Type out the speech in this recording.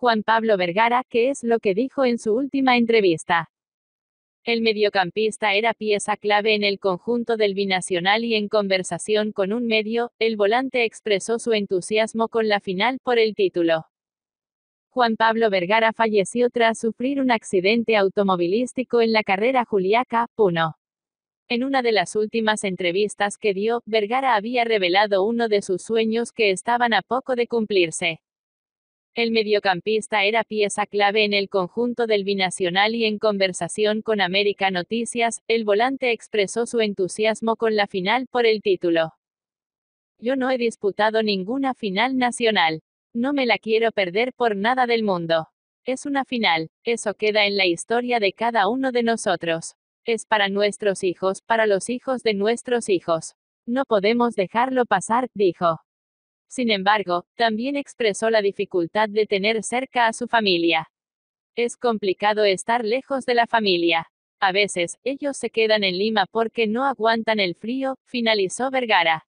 Juan Pablo Vergara, que es lo que dijo en su última entrevista. El mediocampista era pieza clave en el conjunto del binacional y en conversación con un medio, el volante expresó su entusiasmo con la final por el título. Juan Pablo Vergara falleció tras sufrir un accidente automovilístico en la carrera Juliaca, Puno. En una de las últimas entrevistas que dio, Vergara había revelado uno de sus sueños que estaban a poco de cumplirse. El mediocampista era pieza clave en el conjunto del binacional y en conversación con América Noticias, el volante expresó su entusiasmo con la final por el título. Yo no he disputado ninguna final nacional. No me la quiero perder por nada del mundo. Es una final, eso queda en la historia de cada uno de nosotros. Es para nuestros hijos, para los hijos de nuestros hijos. No podemos dejarlo pasar, dijo. Sin embargo, también expresó la dificultad de tener cerca a su familia. Es complicado estar lejos de la familia. A veces, ellos se quedan en Lima porque no aguantan el frío, finalizó Vergara.